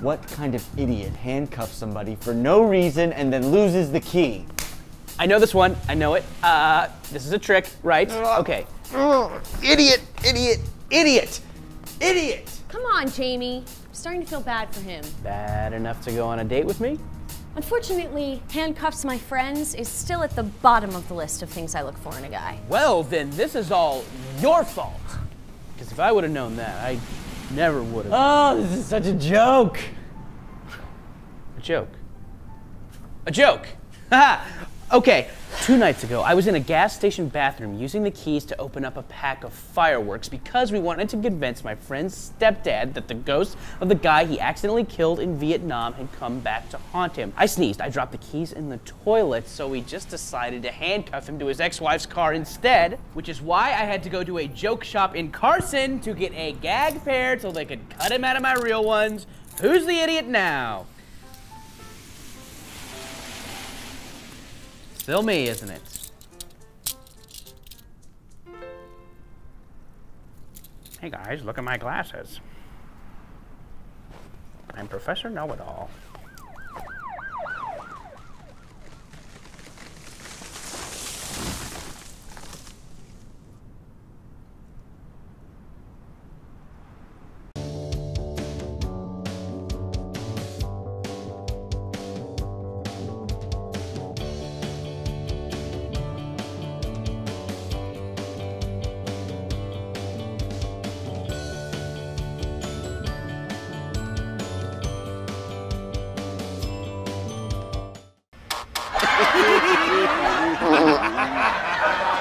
What kind of idiot handcuffs somebody for no reason and then loses the key? I know this one. I know it. Uh, this is a trick, right? Uh, Okay. Idiot, idiot, idiot, idiot! Come on, Jamie. I'm starting to feel bad for him. Bad enough to go on a date with me? Unfortunately, handcuffs my friends is still at the bottom of the list of things I look for in a guy. Well, then this is all your fault. Because if I would have known that, I never would have. Oh, this is such a joke. A joke. A joke. Okay, two nights ago, I was in a gas station bathroom using the keys to open up a pack of fireworks because we wanted to convince my friend's stepdad that the ghost of the guy he accidentally killed in Vietnam had come back to haunt him. I sneezed. I dropped the keys in the toilet, so we just decided to handcuff him to his ex wife's car instead, which is why I had to go to a joke shop in Carson to get a gag pair so they could cut him out of my real ones. Who's the idiot now? Still me, isn't it? Hey guys, look at my glasses. I'm Professor Know-It-All. Ha ha ha ha!